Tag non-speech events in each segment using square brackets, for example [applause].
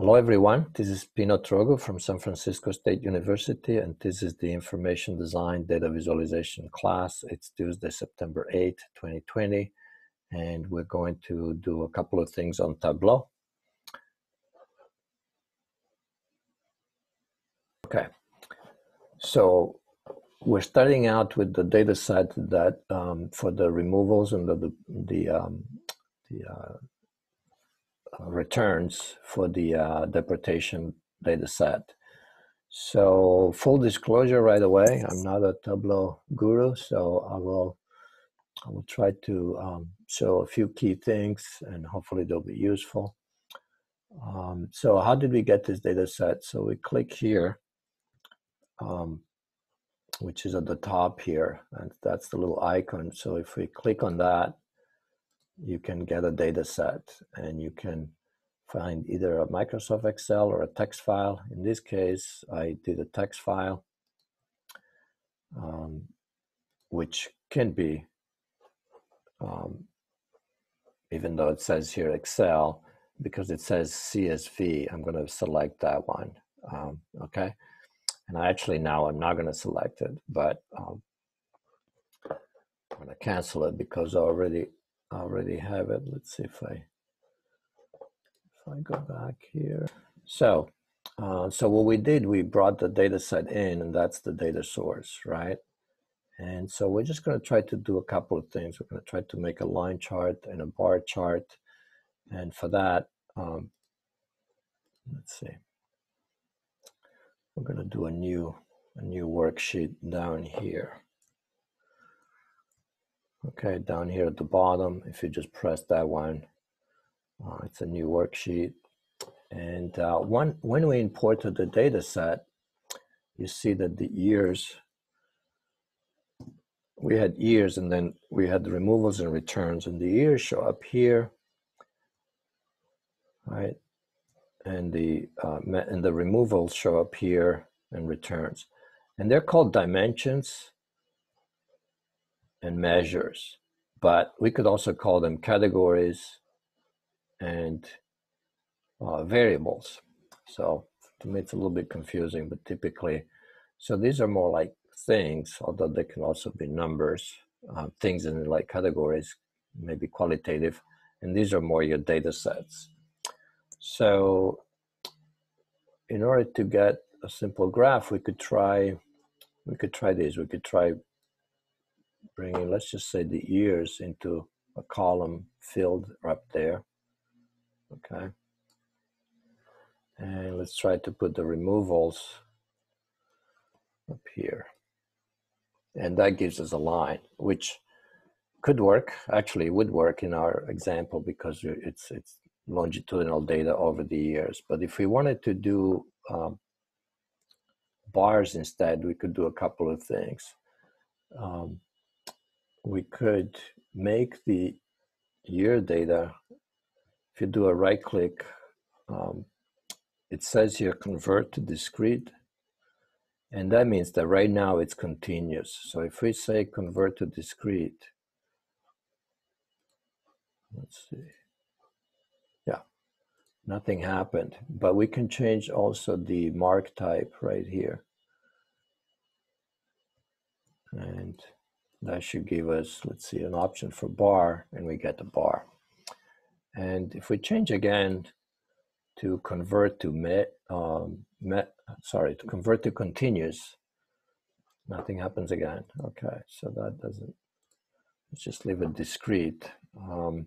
Hello everyone, this is Pino Trogu from San Francisco State University and this is the Information Design Data Visualization class. It's Tuesday, September 8, 2020 and we're going to do a couple of things on Tableau. Okay, so we're starting out with the data set that um, for the removals and the, the, the, um, the uh, returns for the uh, deportation data set. So full disclosure right away, I'm not a Tableau guru, so I will I will try to um, show a few key things and hopefully they'll be useful. Um, so how did we get this data set? So we click here, um, which is at the top here, and that's the little icon. So if we click on that, you can get a data set and you can find either a Microsoft Excel or a text file. In this case, I did a text file, um, which can be, um, even though it says here Excel, because it says CSV, I'm going to select that one. Um, okay. And I actually now I'm not going to select it, but um, I'm going to cancel it because I already Already have it. Let's see if I if I go back here. So uh, so what we did, we brought the data set in and that's the data source, right? And so we're just going to try to do a couple of things. We're going to try to make a line chart and a bar chart. And for that, um, let's see, we're going to do a new, a new worksheet down here. Okay, down here at the bottom, if you just press that one, uh, it's a new worksheet. And uh, one, when we imported the data set, you see that the years, we had years and then we had the removals and returns and the years show up here, right? And the, uh, and the removals show up here and returns. And they're called dimensions and measures, but we could also call them categories and uh, variables. So to me, it's a little bit confusing, but typically, so these are more like things, although they can also be numbers, uh, things in like categories, maybe qualitative, and these are more your data sets. So in order to get a simple graph, we could try, we could try this, we could try bringing, let's just say the years into a column filled up there. Okay. And let's try to put the removals up here. And that gives us a line, which could work, actually would work in our example because it's, it's longitudinal data over the years. But if we wanted to do um, bars instead, we could do a couple of things. Um, we could make the year data, if you do a right click, um, it says here convert to discrete. And that means that right now it's continuous. So if we say convert to discrete, let's see. Yeah, nothing happened. But we can change also the mark type right here. And that should give us, let's see, an option for bar, and we get the bar. And if we change again to convert to met, um, met, sorry, to convert to continuous, nothing happens again. Okay, so that doesn't, let's just leave it discrete. Um,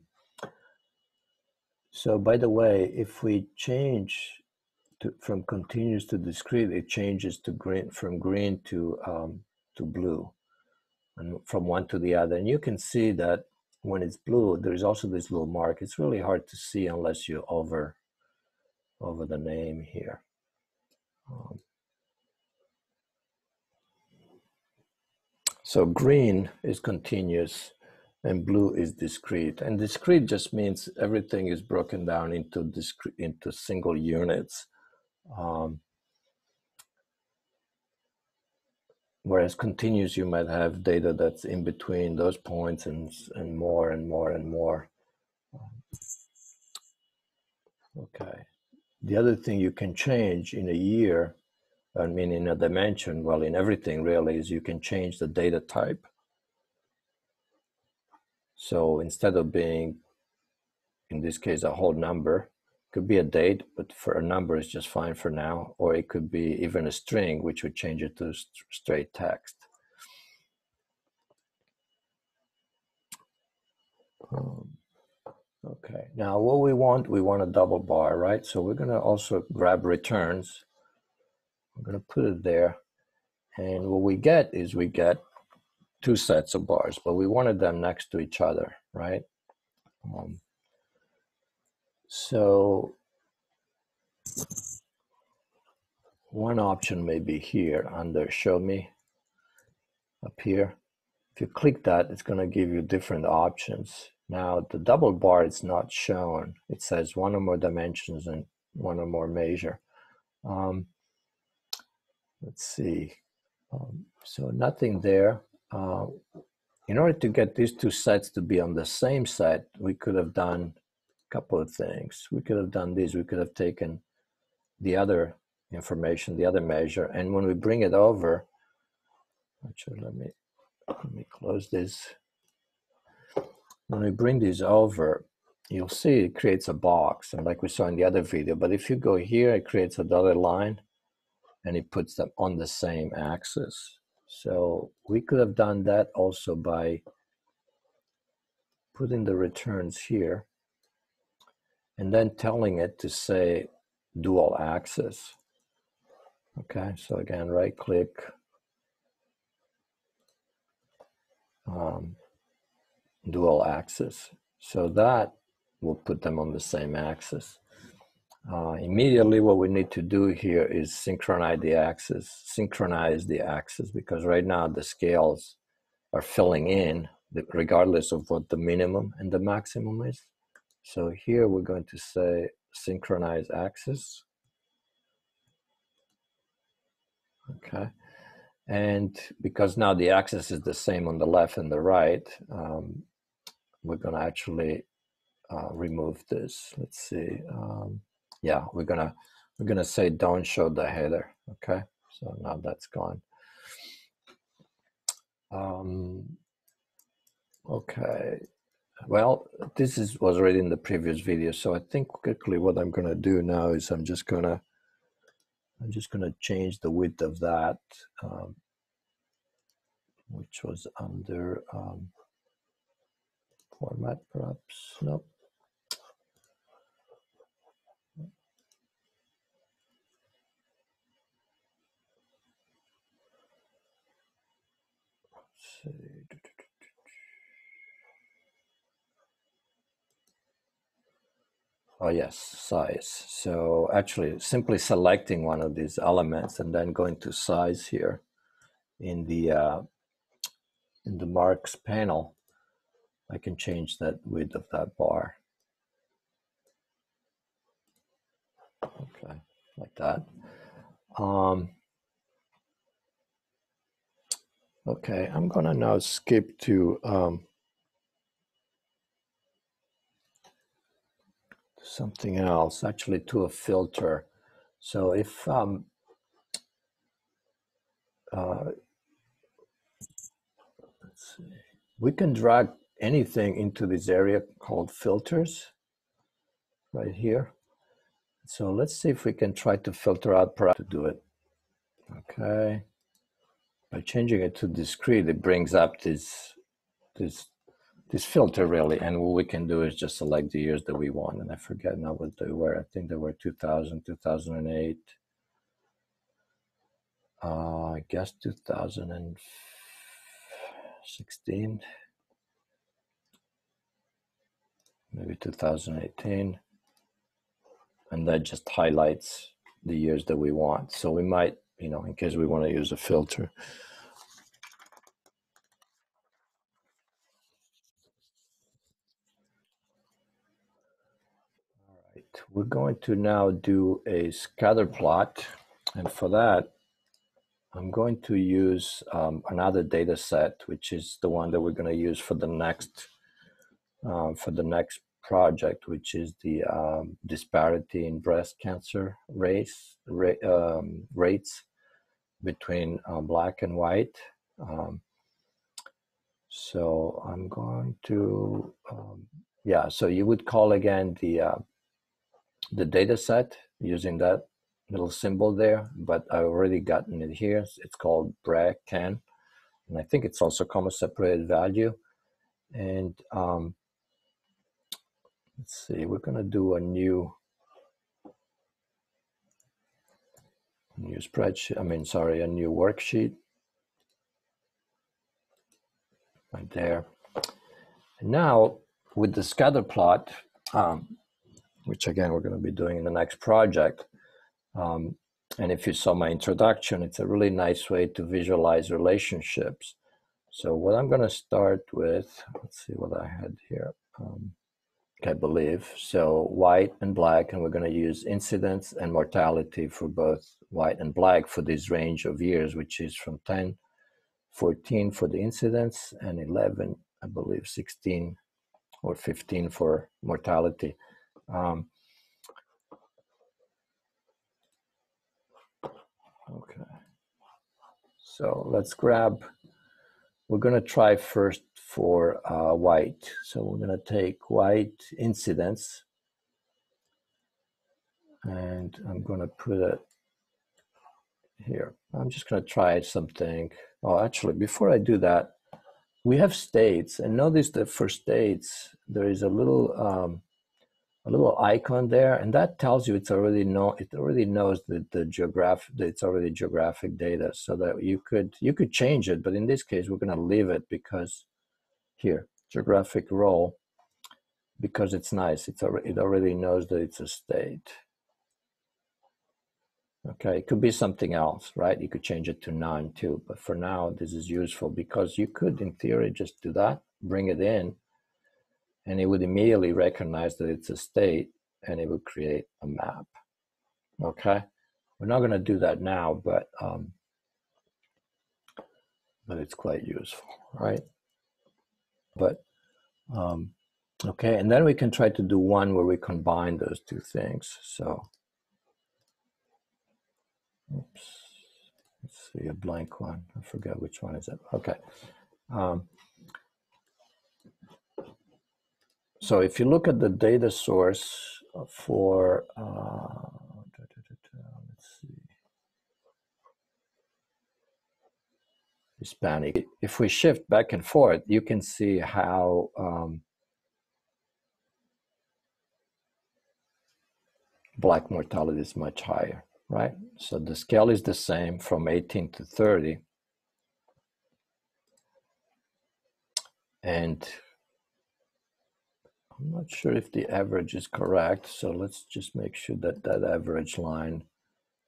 so by the way, if we change to, from continuous to discrete, it changes to green, from green to, um, to blue and from one to the other. And you can see that when it's blue, there's also this little mark. It's really hard to see unless you over over the name here. Um, so green is continuous and blue is discrete. And discrete just means everything is broken down into discrete, into single units. Um, whereas continuous you might have data that's in between those points and and more and more and more okay the other thing you can change in a year, I mean, in a dimension, well, in everything really, is you can change the data type. So instead of being, in this case, a whole number, could be a date, but for a number is just fine for now, or it could be even a string, which would change it to st straight text. Um, okay, now what we want, we want a double bar, right? So we're gonna also grab returns. I'm gonna put it there. And what we get is we get two sets of bars, but we wanted them next to each other, right? Um, so one option may be here under show me up here. If you click that, it's going to give you different options. Now the double bar is not shown. It says one or more dimensions and one or more measure. Um, let's see. Um, so nothing there. Uh, in order to get these two sets to be on the same set, we could have done couple of things. We could have done this. We could have taken the other information, the other measure, and when we bring it over, actually, let me let me close this. When we bring these over, you'll see it creates a box, and like we saw in the other video. But if you go here, it creates a dotted line, and it puts them on the same axis. So we could have done that also by putting the returns here and then telling it to say dual axis. Okay, so again, right click, um, dual axis. So that will put them on the same axis. Uh, immediately what we need to do here is synchronize the axis, synchronize the axis because right now the scales are filling in regardless of what the minimum and the maximum is. So here we're going to say synchronize axis. Okay. And because now the axis is the same on the left and the right, um, we're going to actually uh, remove this. Let's see. Um, yeah, we're gonna we're gonna say don't show the header. Okay, so now that's gone. Um, okay, well, this is was already in the previous video, so I think quickly what I'm gonna do now is I'm just gonna I'm just gonna change the width of that, um, which was under um, format perhaps. Nope. see. Oh yes, size. So actually simply selecting one of these elements and then going to size here in the uh, in the marks panel, I can change that width of that bar. Okay, like that. Um, Okay, I'm gonna now skip to um, something else, actually to a filter. So if um, uh, we can drag anything into this area called filters right here. So let's see if we can try to filter out to do it. Okay by changing it to discrete, it brings up this this this filter really. And what we can do is just select the years that we want. And I forget now what they were. I think they were 2000, 2008. Uh, I guess 2016. Maybe 2018. And that just highlights the years that we want. So we might you know, in case we want to use a filter. We're going to now do a scatter plot. And for that, I'm going to use um, another data set, which is the one that we're going to use for the next uh, for the next project, which is the um, disparity in breast cancer race, ra- um, rates between uh, black and white. Um, so I'm going to, um, yeah, so you would call again the, uh, the data set using that little symbol there, but I've already gotten it here. It's called BRACAN, and I think it's also comma separated value. And um, let's see, we're gonna do a new new spreadsheet. I mean, sorry, a new worksheet right there. And now with the scatter plot, um, which again we're going to be doing in the next project. Um, and if you saw my introduction, it's a really nice way to visualize relationships. So what I'm going to start with, let's see what I had here. Um, I believe so white and black, and we're going to use incidence and mortality for both white and black for this range of years, which is from 10, 14 for the incidence, and 11, I believe, 16 or 15 for mortality. Um, okay. So let's grab, we're going to try first for uh, white. So we're going to take white incidence and I'm going to put it here. I'm just going to try something. Oh, actually, before I do that, we have states and notice that for states, there is a little um, a little icon there, and that tells you it's already know it already knows that the geographic it's already geographic data, so that you could you could change it, but in this case we're going to leave it because here geographic role because it's nice. It's already it already knows that it's a state. Okay, it could be something else, right? You could change it to nine too, but for now this is useful because you could, in theory, just do that, bring it in, and it would immediately recognize that it's a state and it would create a map. Okay, we're not going to do that now, but um, but it's quite useful, right? But um, okay, and then we can try to do one where we combine those two things. So, oops, let's see a blank one. I forget which one is it. Okay. Um, So if you look at the data source for, uh, let's see, Hispanic, if we shift back and forth, you can see how um, black mortality is much higher, right? So the scale is the same from 18 to 30. And I'm not sure if the average is correct, so let's just make sure that that average line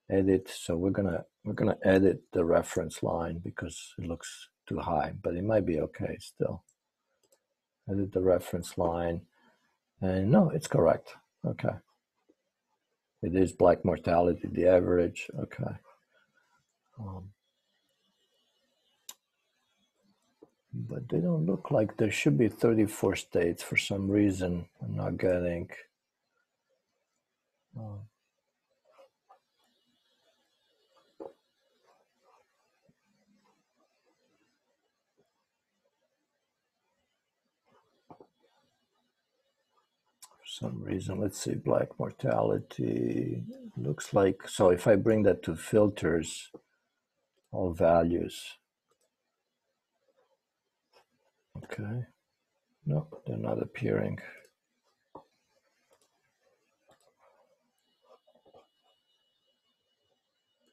edit. So we're gonna we're gonna edit the reference line because it looks too high, but it might be okay still. Edit the reference line, and no, it's correct. Okay, it is black mortality, the average. Okay. Um, but they don't look like there should be 34 states for some reason. I'm not getting. Some reason, let's see, black mortality looks like. So if I bring that to filters, all values, Okay. No, they're not appearing.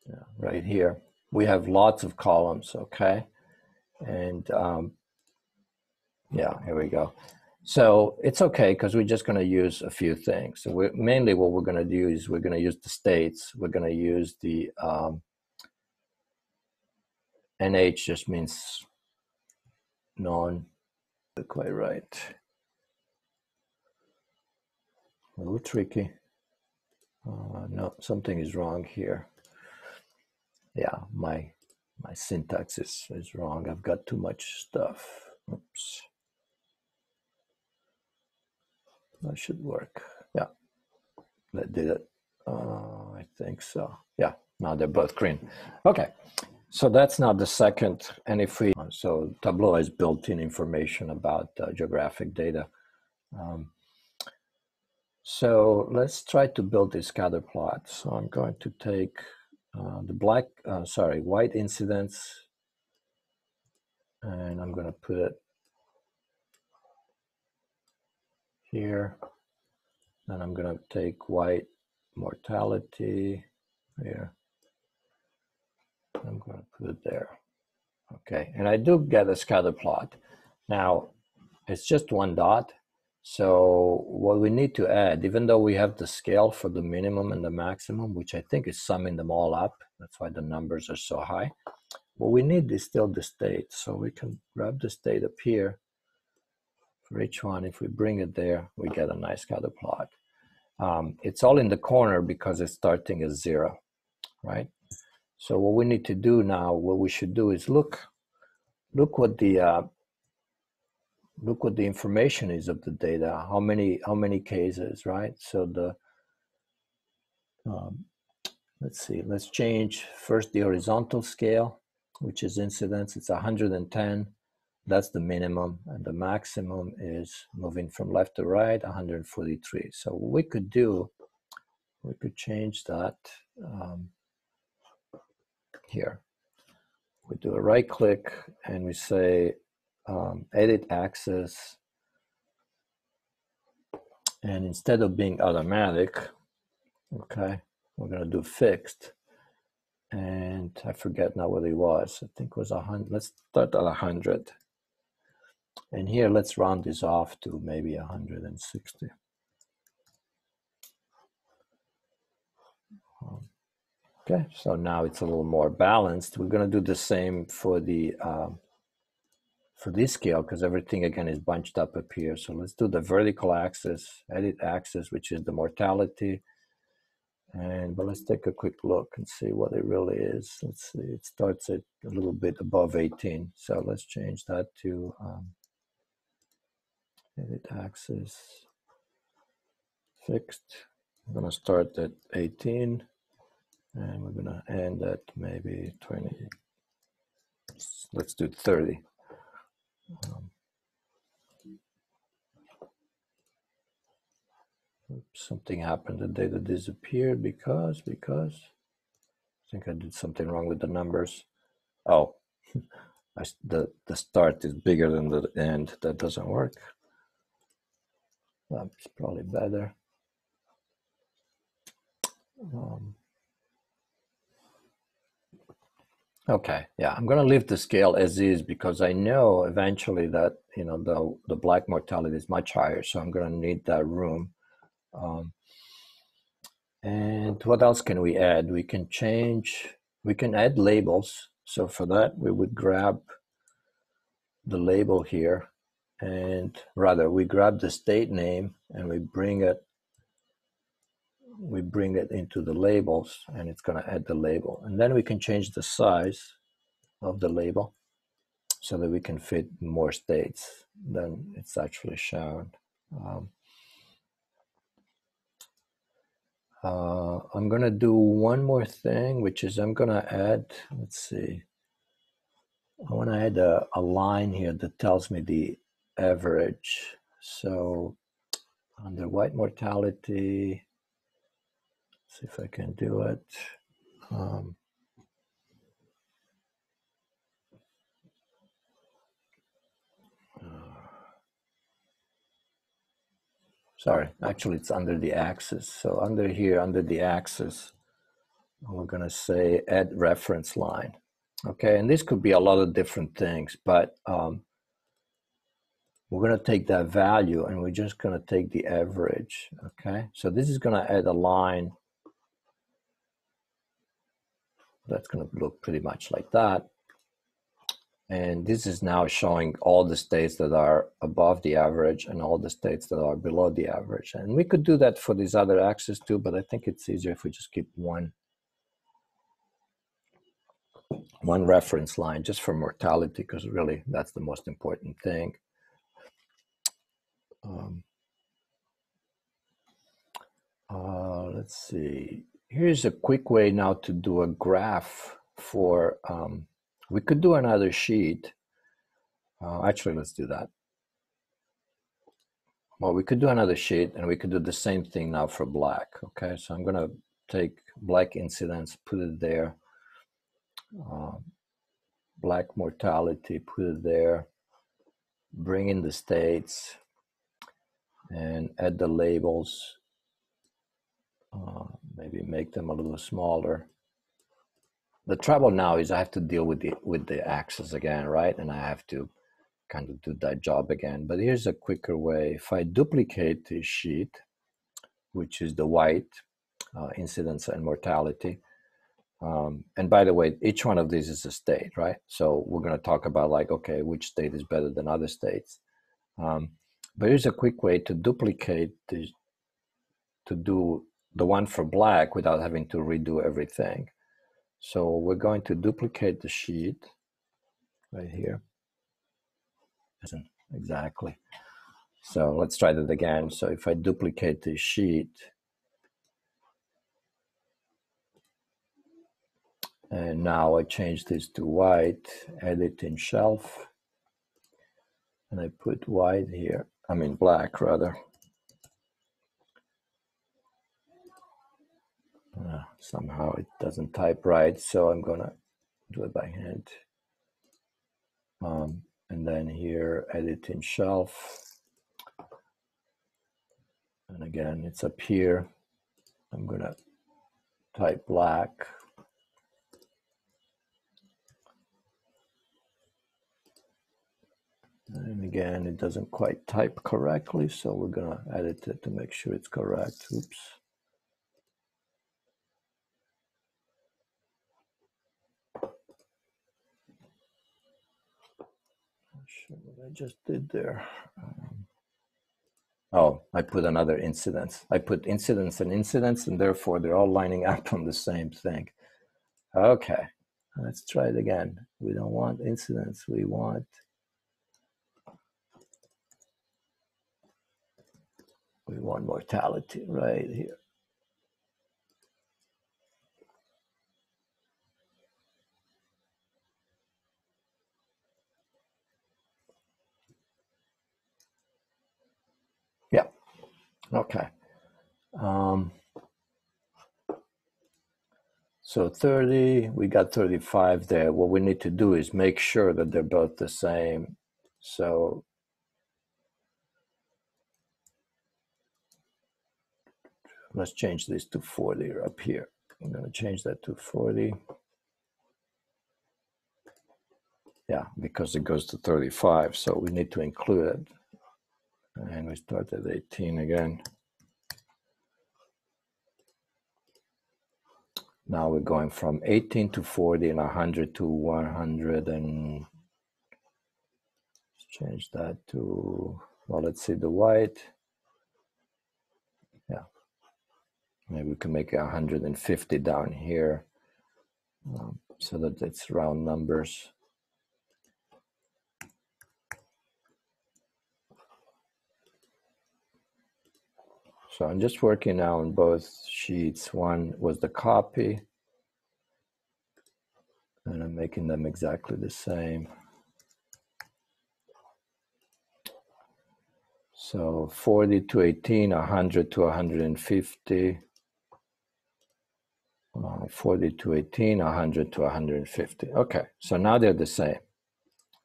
Yeah, right here. We have lots of columns, okay? And um, yeah, here we go. So it's okay because we're just going to use a few things. So we're, mainly what we're going to do is we're going to use the states. We're going to use the um, NH just means non quite right. A little tricky. Uh, no, something is wrong here. Yeah, my my syntax is, is wrong. I've got too much stuff. Oops. that should work. Yeah, that did it. Uh, I think so. Yeah, now they're both green. Okay, so that's not the second. And if we, so Tableau has built-in information about uh, geographic data. Um, so let's try to build this scatter plot. So I'm going to take uh, the black, uh, sorry, white incidence, and I'm going to put it here. And I'm going to take white mortality here. I'm going to put it there. Okay, and I do get a scatter plot. Now, it's just one dot. So what we need to add, even though we have the scale for the minimum and the maximum, which I think is summing them all up, that's why the numbers are so high. What we need is still the state. So we can grab the state up here for each one. If we bring it there, we get a nice scatter plot. Um, it's all in the corner because it's starting as zero, right? So what we need to do now, what we should do is look, look what the uh, look what the information is of the data. How many how many cases, right? So the um, let's see, let's change first the horizontal scale, which is incidence. It's 110 that's the minimum and the maximum is moving from left to right 143 so we could do we could change that um, here. We do a right click and we say um, edit axis and instead of being automatic okay we're to do fixed. And I forget now what it was. I think it was a hundred let's start at a hundred. And here, let's round this off to maybe 160. Okay, so now it's a little more balanced. We're going to do the same for the um, for this scale because everything again is bunched up up here. So let's do the vertical axis, edit axis, which is the mortality. And but let's take a quick look and see what it really is. Let's see, it starts at a little bit above 18. So let's change that to um, edit axis fixed. I'm going to start at 18 and we're going to end at maybe 20. Let's do 30. Um, something happened. The data disappeared because, because I think I did something wrong with the numbers. Oh, [laughs] I, the, the start is bigger than the end. That doesn't work. That's probably better. Um, okay, yeah, I'm gonna leave the scale as is because I know eventually that you know the the black mortality is much higher, so I'm gonna need that room. Um, and what else can we add? We can change, we can add labels. So for that, we would grab the label here and rather we grab the state name and we bring it we bring it into the labels and it's going to add the label. And then we can change the size of the label so that we can fit more states than it's actually shown. Um, uh, I'm going to do one more thing which is I'm going to add let's see. I want to add a, a line here that tells me the average. So under white mortality, see if I can do it. Um, sorry, actually it's under the axis. So under here, under the axis, we're going to say add reference line. Okay, and this could be a lot of different things, but um, we're going to take that value and we're just going to take the average, okay? So this is going to add a line that's going to look pretty much like that. And this is now showing all the states that are above the average and all the states that are below the average. And we could do that for these other axes too, but I think it's easier if we just keep one one reference line just for mortality, because really that's the most important thing. Um, Uh, let's see. Here's a quick way now to do a graph for, um, we could do another sheet. Uh, actually, let's do that. Well, we could do another sheet and we could do the same thing now for black. Okay, so I'm gonna take black incidence, put it there. Uh, black mortality, put it there. Bring in the states and add the labels uh, maybe make them a little smaller. The trouble now is I have to deal with the with the axis again, right? And I have to kind of do that job again. But here's a quicker way. If I duplicate this sheet, which is the white uh, incidence and mortality, um, and by the way, each one of these is a state, right? So we're going to talk about like, okay, which state is better than other states. Um, but here's a quick way to duplicate this, to do the one for black without having to redo everything. So we're going to duplicate the sheet right here. Exactly. So let's try that again. So if I duplicate the sheet, and now I change this to white, edit in shelf, and I put white here, I mean black rather. Uh, somehow it doesn't type right, so I'm gonna do it by hand. Um, and then here, edit in shelf. And again, it's up here. I'm gonna type black. And again, it doesn't quite type correctly, so we're gonna edit it to make sure it's correct. Oops. sure what I just did there. Um, oh, I put another incidence. I put incidence and incidence, and therefore they're all lining up on the same thing. Okay, let's try it again. We don't want incidents, we want we want mortality right here. Okay. Um, so 30, we got 35 there. What we need to do is make sure that they're both the same. So let's change this to 40 up here. I'm going to change that to 40. Yeah, because it goes to 35, so we need to include it and we start at 18 again. Now we're going from 18 to 40 and 100 to 100 and let's change that to, well, let's see the white. Yeah, maybe we can make it 150 down here um, so that it's round numbers. So I'm just working now on both sheets. One was the copy, and I'm making them exactly the same. So 40 to 18, 100 to 150, uh, 40 to 18, 100 to 150. Okay, so now they're the same,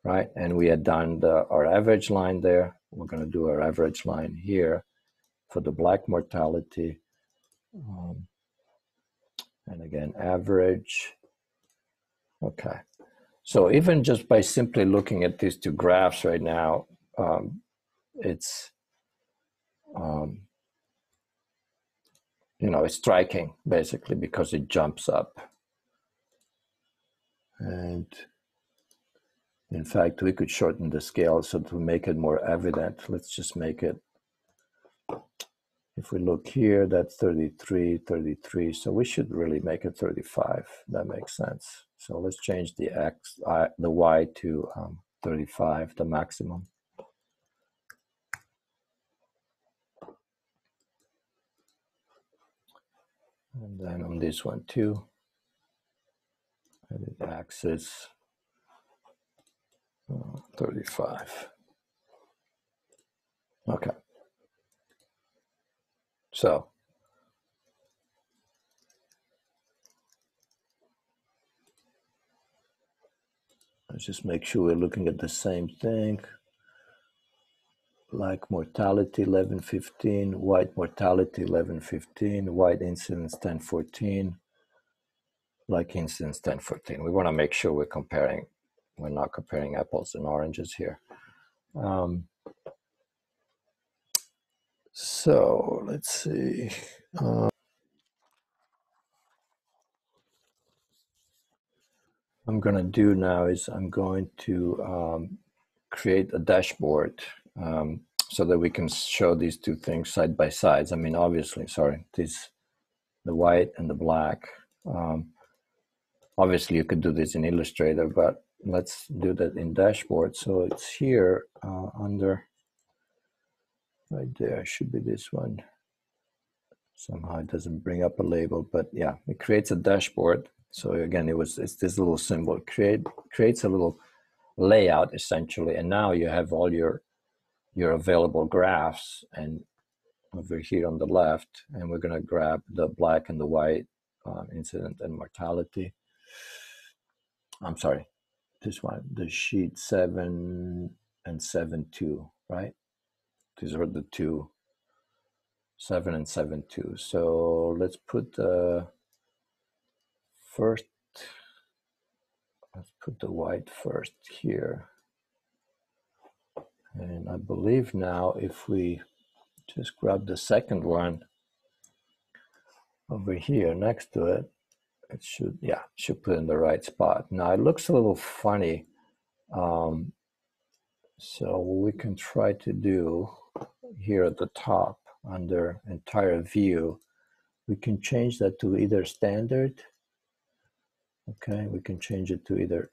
right? And we had done the, our average line there. We're going to do our average line here for the black mortality. Um, and again, average. Okay. So even just by simply looking at these two graphs right now, um, it's, um, you know, it's striking basically because it jumps up. And in fact, we could shorten the scale so to make it more evident. Let's just make it if we look here, that's 33, 33. So we should really make it 35. That makes sense. So let's change the x, I, the y to um, 35, the maximum. And then on this one too, edit axis uh, 35. Okay. So let's just make sure we're looking at the same thing. Black mortality 1115, white mortality 1115, white incidence 1014, black incidence 1014. We want to make sure we're comparing, we're not comparing apples and oranges here. Um, so let's see. Uh, I'm going to do now is I'm going to um, create a dashboard um, so that we can show these two things side by sides. I mean, obviously, sorry, this the white and the black. Um, obviously, you could do this in Illustrator, but let's do that in dashboard. So it's here uh, under right there should be this one. Somehow it doesn't bring up a label but yeah it creates a dashboard. So again it was it's this little symbol. Create creates a little layout essentially and now you have all your your available graphs and over here on the left and we're going to grab the black and the white um, incident and mortality. I'm sorry this one the sheet 7 and 7 2 right these are the two, seven and seven two. So let's put the first, let's put the white first here. And I believe now if we just grab the second one over here next to it, it should, yeah, should put in the right spot. Now it looks a little funny. Um, so we can try to do here at the top under entire view, we can change that to either standard. Okay, we can change it to either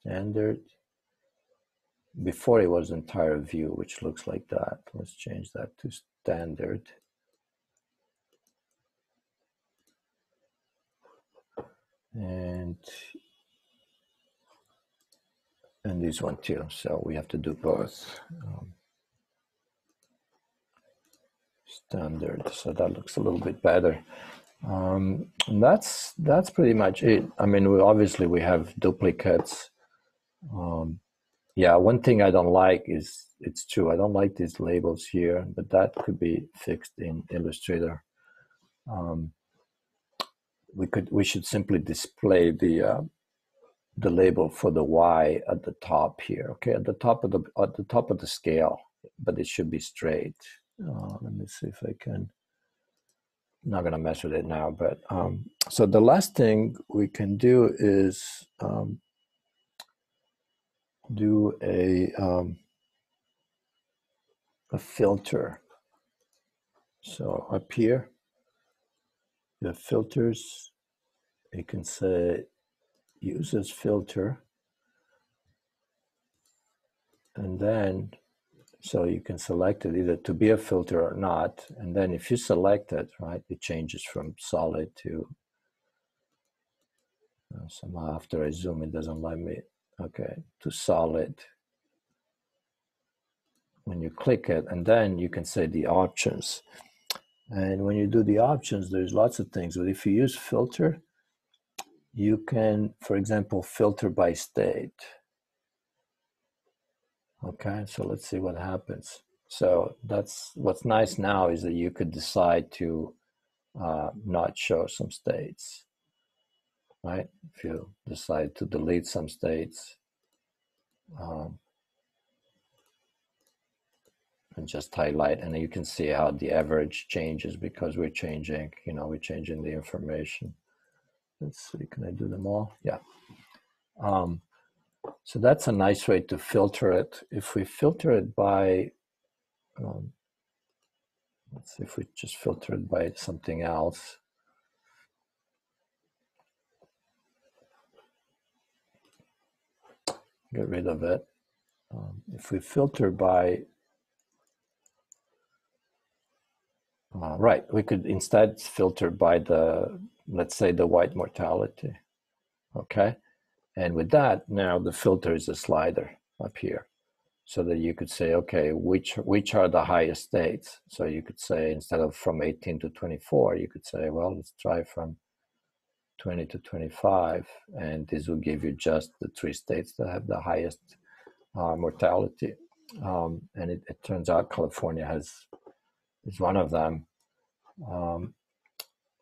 standard. Before it was entire view, which looks like that. Let's change that to standard. And and this one too. So we have to do both. Um, standard. So that looks a little bit better. Um, that's that's pretty much it. I mean, we, obviously we have duplicates. Um, yeah, one thing I don't like is it's true. I don't like these labels here, but that could be fixed in Illustrator. Um, we could we should simply display the uh, the label for the Y at the top here, okay, at the top of the at the top of the scale, but it should be straight. Uh, let me see if I can. I'm not gonna mess with it now, but um, so the last thing we can do is um, do a um, a filter. So up here, have filters. You can say use this filter. And then so you can select it either to be a filter or not. And then if you select it right it changes from solid to uh, somehow after I zoom it doesn't let me okay to solid. When you click it and then you can say the options. And when you do the options there's lots of things but if you use filter you can, for example, filter by state. Okay, so let's see what happens. So that's what's nice now is that you could decide to uh, not show some states, right? If you decide to delete some states um, and just highlight, and you can see how the average changes because we're changing, you know, we're changing the information. Let's see, can I do them all? Yeah. Um, so that's a nice way to filter it. If we filter it by, um, let's see if we just filter it by something else. Get rid of it. Um, if we filter by Uh, right, we could instead filter by the, let's say the white mortality, okay? And with that, now the filter is a slider up here so that you could say, okay, which which are the highest states? So you could say instead of from 18 to 24, you could say, well, let's try from 20 to 25, and this will give you just the three states that have the highest uh, mortality. Um, and it, it, turns out California has is one of them. Um,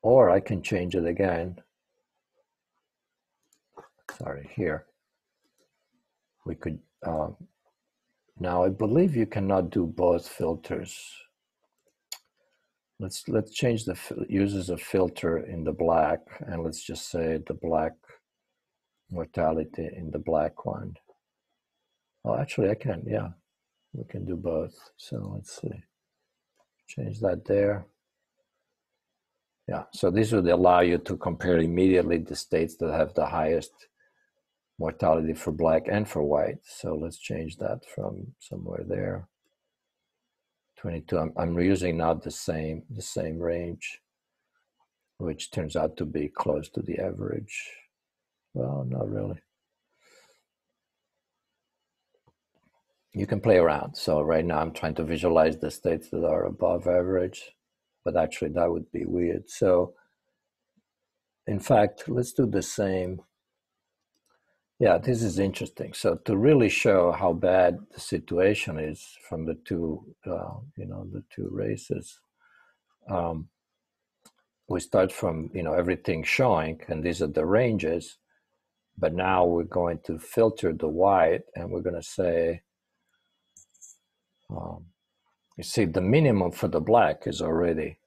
or I can change it again. Sorry, here. We could uh, now I believe you cannot do both filters. Let's let's change the uses a filter in the black and let's just say the black mortality in the black one. Oh, actually I can, yeah, we can do both. So let's see, change that there. Yeah, so this would allow you to compare immediately the states that have the highest mortality for black and for white. So let's change that from somewhere there. 22, I'm, I'm using now the same, the same range, which turns out to be close to the average. Well, not really. You can play around. So right now I'm trying to visualize the states that are above average, but actually that would be weird. So in fact, let's do the same yeah, this is interesting. So to really show how bad the situation is from the two, uh, you know, the two races, um, we start from you know everything showing, and these are the ranges. But now we're going to filter the white, and we're going to say, um, you see, the minimum for the black is already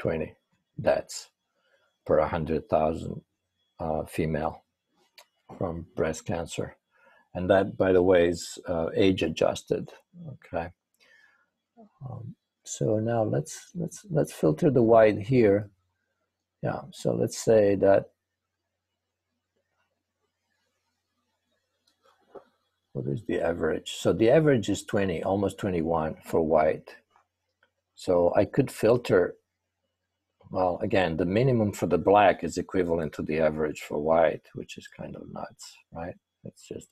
20 deaths per 100,000 uh, female from breast cancer. And that, by the way, is uh, age adjusted. Okay. Um, so now let's let's let's filter the white here. Yeah. So let's say that. What is the average? So the average is 20, almost 21 for white. So I could filter well, again, the minimum for the black is equivalent to the average for white, which is kind of nuts, right? It's just,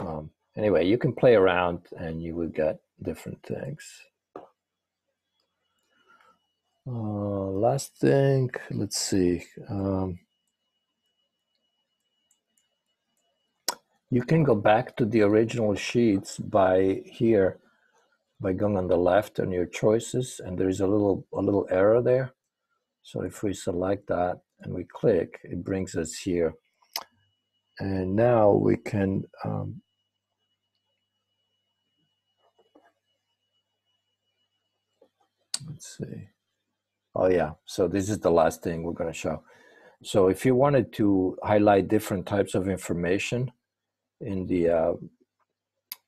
um, anyway, you can play around and you will get different things. Uh, last thing, let's see. Um, you can go back to the original sheets by here by going on the left on your choices and there is a little a little arrow there. So if we select that and we click it brings us here. And now we can um, let's see. Oh yeah. So this is the last thing we're going to show. So if you wanted to highlight different types of information in the uh,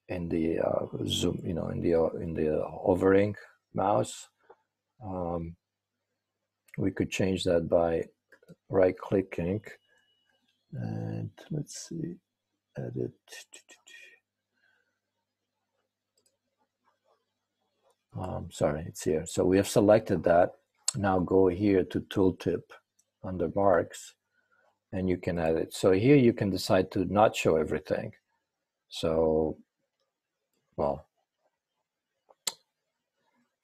in the uh, zoom, you know, in the in the hovering mouse. Um, we could change that by right clicking and let's see, edit. Um, sorry, it's here. So we have selected that. Now go here to tooltip under marks and you can edit. So here you can decide to not show everything. So well,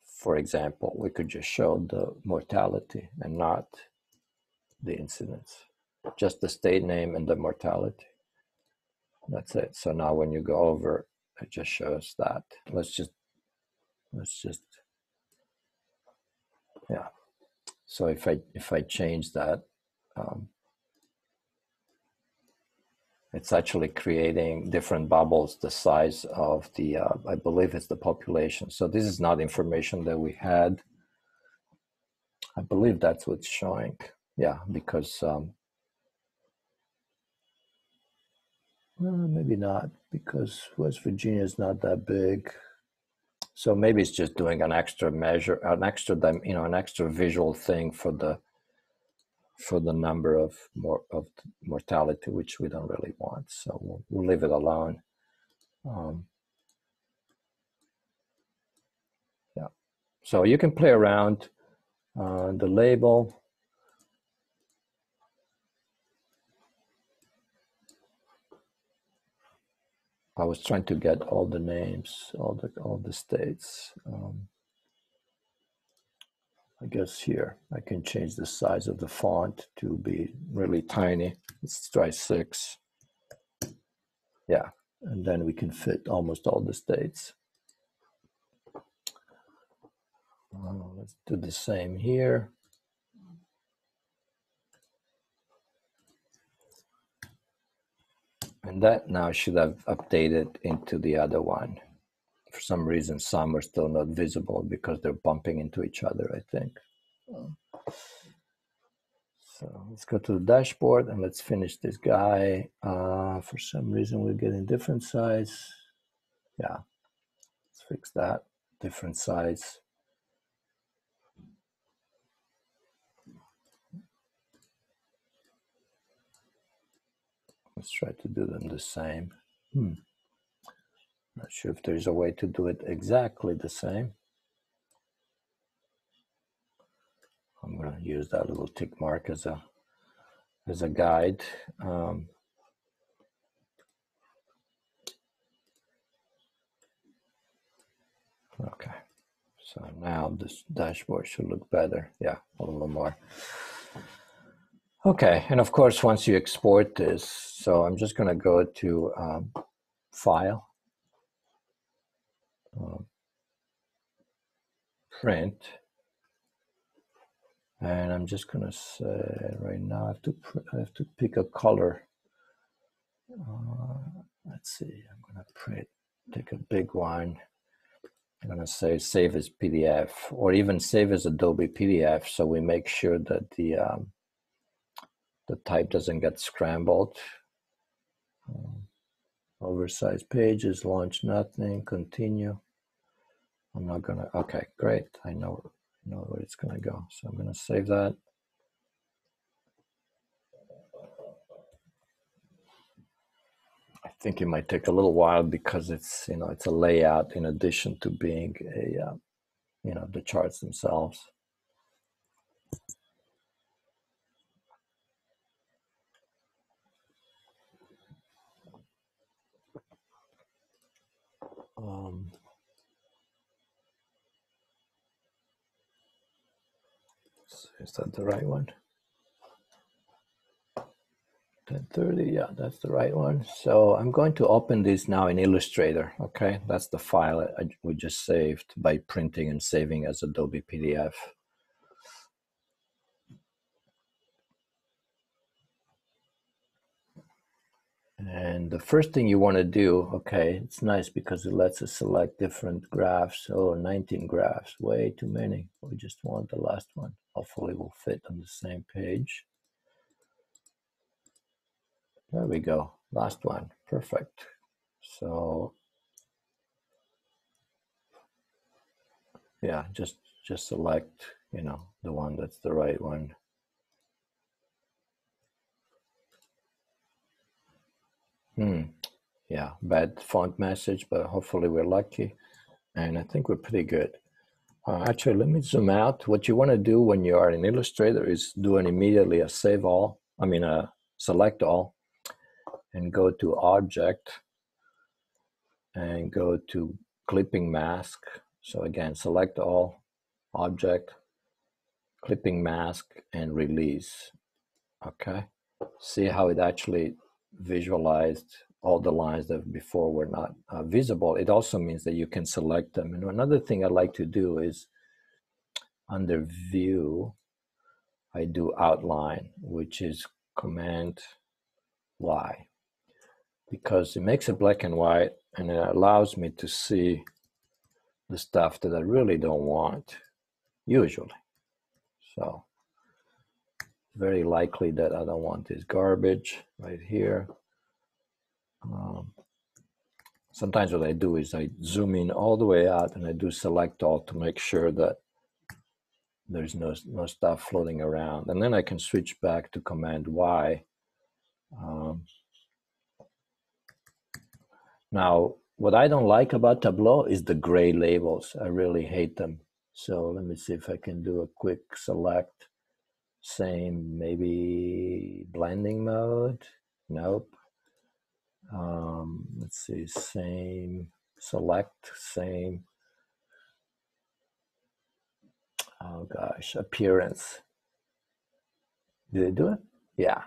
for example, we could just show the mortality and not the incidence, just the state name and the mortality. That's it. So now when you go over, it just shows that. Let's just, let's just, yeah. So if I, if I change that, um, it's actually creating different bubbles the size of the uh, i believe it's the population. So this is not information that we had. I believe that's what's showing. Yeah because um, well, maybe not because west virginia is not that big. So maybe it's just doing an extra measure an extra you know an extra visual thing for the for the number of more of mortality, which we don't really want. So we'll, we'll leave it alone. Um, yeah. So you can play around uh, the label. I was trying to get all the names, all the all the states. Um, I guess here I can change the size of the font to be really tiny. Let's try six. Yeah, and then we can fit almost all the states. Uh, let's do the same here. And that now should have updated into the other one. For some reason, some are still not visible because they're bumping into each other, I think. So let's go to the dashboard and let's finish this guy. Uh, for some reason, we're getting different size. Yeah, let's fix that. Different size. Let's try to do them the same. Hmm. Not sure if there's a way to do it exactly the same. I'm going to use that little tick mark as a as a guide. Um, okay, so now this dashboard should look better. Yeah, a little more. Okay, and of course, once you export this, so I'm just going to go to um, File, Print, and I'm just to say right now I have to I have to pick a color. Uh, let's see, I'm to print, take a big one. I'm to say save as PDF or even save as Adobe PDF, so we make sure that the um, the type doesn't get scrambled. Um, oversized pages, launch nothing, continue. I'm not gonna, okay, great. I know, I know where it's gonna go. So I'm gonna save that. I think it might take a little while because it's, you know, it's a layout in addition to being a, uh, you know, the charts themselves. Um, is that the right one? 1030, yeah, that's the right one. So I'm going to open this now in Illustrator, okay? That's the file I, we just saved by printing and saving as Adobe PDF. And the first thing you want to do, okay, it's nice because it lets us select different graphs. Oh, 19 graphs, way too many. We just want the last one. Hopefully will fit on the same page. There we go, last one, perfect. So, yeah, just just select, you know, the one that's the right one. Hmm. Yeah, bad font message, but hopefully we're lucky. And I think we're pretty good. Uh, actually, let me zoom out. What you want to do when you are in Illustrator is do an immediately a save all, I mean a select all, and go to object and go to clipping mask. So again, select all, object, clipping mask, and release. Okay, see how it actually visualized all the lines that before were not uh, visible, it also means that you can select them. And another thing I like to do is under view, I do outline, which is command Y, because it makes it black and white and it allows me to see the stuff that I really don't want, usually. So very likely that I don't want this garbage right here. Um, sometimes what I do is I zoom in all the way out and I do select all to make sure that there's no, no stuff floating around. And then I can switch back to Command Y. Um, now, what I don't like about Tableau is the gray labels. I really hate them. So let me see if I can do a quick select. Same, maybe blending mode. Nope. Um, let's see, same, select, same. Oh gosh, appearance. Did it do it? Yeah.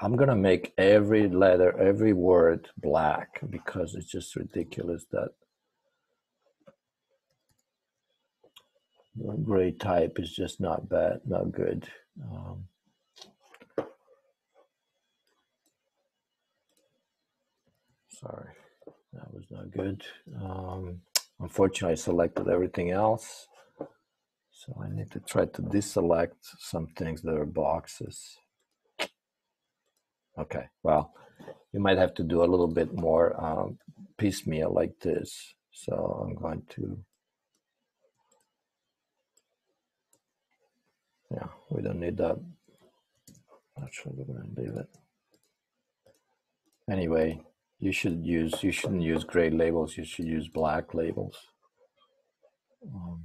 I'm gonna make every letter, every word black because it's just ridiculous that gray type is just not bad, not good. Um, sorry, that was not good. Um, unfortunately, I selected everything else. So I need to try to deselect some things that are boxes. Okay, well, you might have to do a little bit more um, piecemeal like this. So I'm going to, yeah, we don't need that. Actually, we're going to leave it. Anyway, you should use, you shouldn't use gray labels. You should use black labels. Um,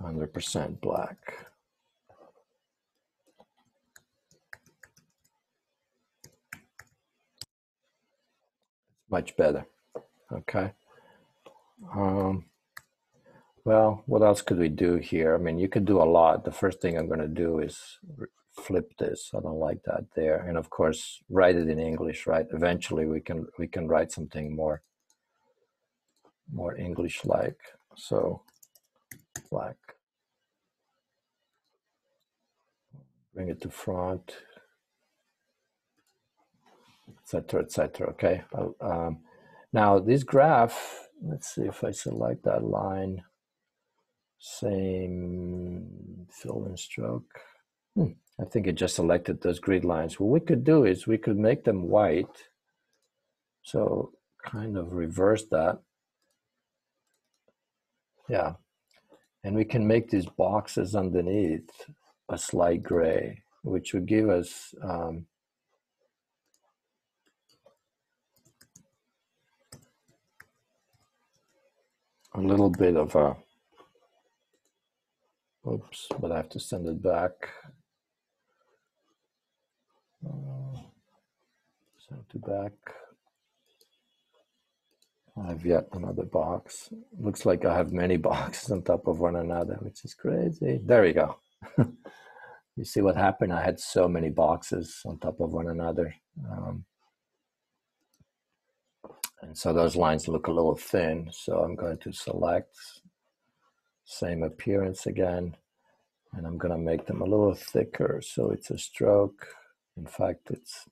100% black. Much better. Okay. Um, well, what else could we do here? I mean, you could do a lot. The first thing I'm going to do is flip this. I don't like that there. And of course, write it in English, right? Eventually we can we can write something more more English like. So black. Bring it to front, etc., etc. Okay. Um, now this graph, let's see if I select that line, same fill and stroke. Hmm, I think it just selected those grid lines. What we could do is we could make them white. So kind of reverse that. Yeah, and we can make these boxes underneath a slight gray, which would give us um, a little bit of a, oops, but I have to send it back. Uh, send to back. I have yet another box. Looks like I have many [laughs] boxes on top of one another, which is crazy. There we go. [laughs] you see what happened? I had so many boxes on top of one another. Um, and so those lines look a little thin. So I'm going to select same appearance again. And I'm going to make them a little thicker. So it's a stroke. In fact, it's,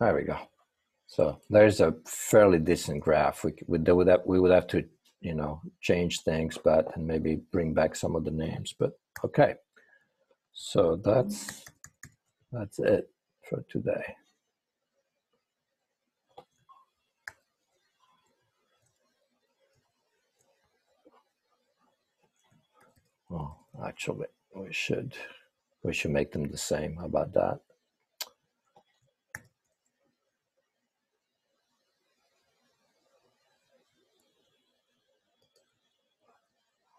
there we go. So there's a fairly decent graph. We would have, we would have to you know change things, but and maybe bring back some of the names. But okay, so that's that's it for today. Well, actually, we should we should make them the same. How about that?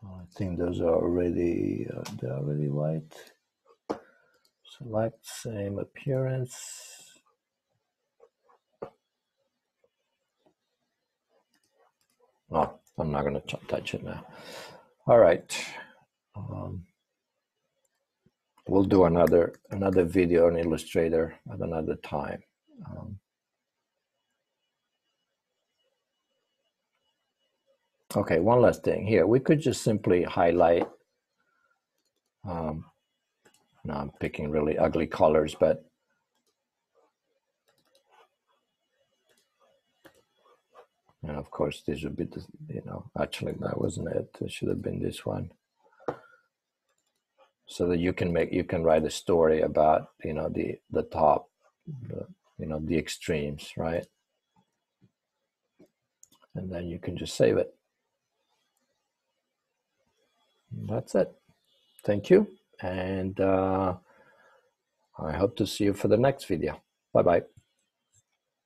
I think those are already, uh, they're already white. Select same appearance. Oh, I'm not going to touch it now. All right. Um, we'll do another another video on Illustrator at another time. Um, Okay, one last thing here. We could just simply highlight. Um, now I'm picking really ugly colors, but and of course this would be the, you know actually that wasn't it. It should have been this one. So that you can make you can write a story about you know the the top, the, you know the extremes, right? And then you can just save it. That's it. Thank you. And uh, I hope to see you for the next video. Bye-bye.